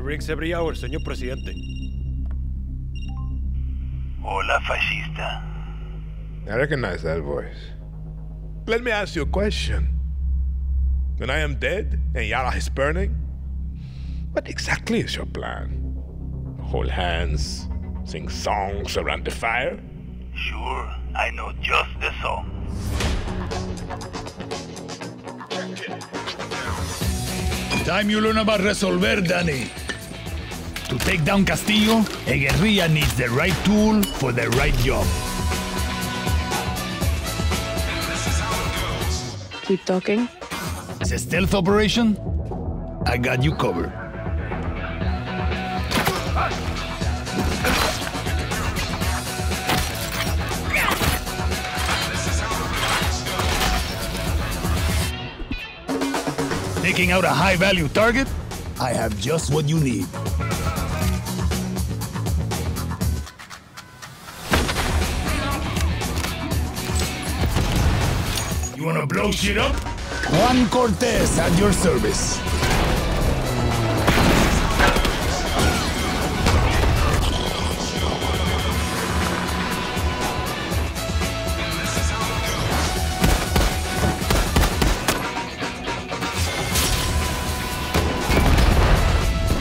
breaks every hour, señor presidente. Hola, fascista. I recognize that voice. Let me ask you a question. When I am dead and Yara is burning, what exactly is your plan? Hold hands, sing songs around the fire? Sure, I know just the song. Time you learn about resolver, Dani. To take down Castillo, a guerrilla needs the right tool for the right job. Keep talking. It's a stealth operation. I got you covered. Taking out a high-value target? I have just what you need. You wanna blow shit up? Juan Cortez at your service.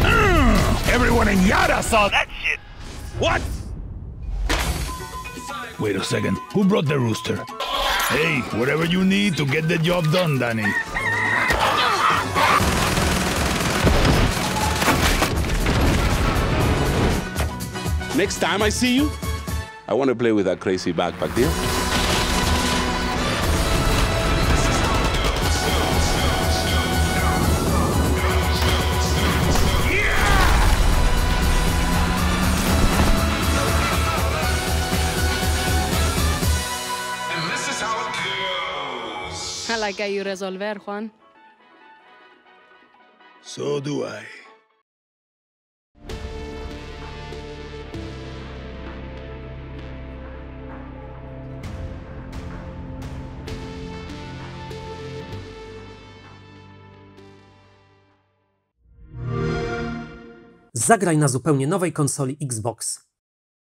Mm, Everyone in Yara saw that shit. What? Wait a second. Who brought the rooster? Hey, whatever you need to get the job done, Dani. Next time I see you, I want to play with that crazy backpack deal. I like how you resolver, Juan. So do I. Zagraj na zupełnie nowej konsoli Xbox.